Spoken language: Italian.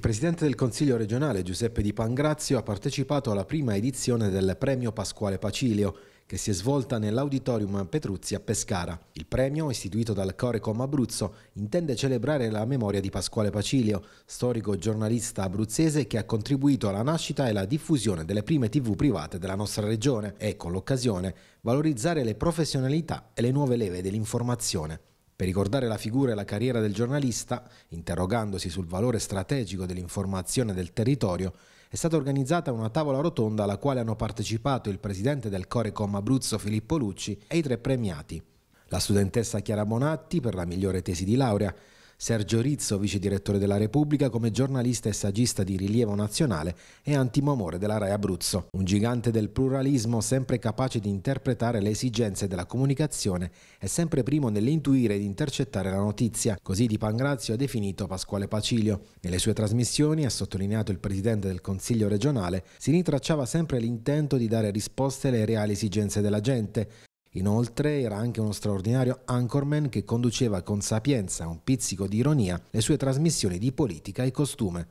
presidente del Consiglio regionale Giuseppe Di Pangrazio ha partecipato alla prima edizione del premio Pasquale Pacilio, che si è svolta nell'Auditorium Petruzzi a Pescara. Il premio, istituito dal Corecom Abruzzo, intende celebrare la memoria di Pasquale Pacilio, storico giornalista abruzzese che ha contribuito alla nascita e alla diffusione delle prime tv private della nostra regione e, con l'occasione, valorizzare le professionalità e le nuove leve dell'informazione. Per ricordare la figura e la carriera del giornalista, interrogandosi sul valore strategico dell'informazione del territorio, è stata organizzata una tavola rotonda alla quale hanno partecipato il presidente del Corecom Abruzzo Filippo Lucci e i tre premiati. La studentessa Chiara Bonatti per la migliore tesi di laurea, Sergio Rizzo, vice direttore della Repubblica, come giornalista e saggista di rilievo nazionale e antimomore della RAI Abruzzo, un gigante del pluralismo sempre capace di interpretare le esigenze della comunicazione e sempre primo nell'intuire ed intercettare la notizia, così Di Pangrazio ha definito Pasquale Pacilio. Nelle sue trasmissioni, ha sottolineato il presidente del Consiglio regionale, si rintracciava sempre l'intento di dare risposte alle reali esigenze della gente, Inoltre era anche uno straordinario anchorman che conduceva con sapienza e un pizzico di ironia le sue trasmissioni di politica e costume.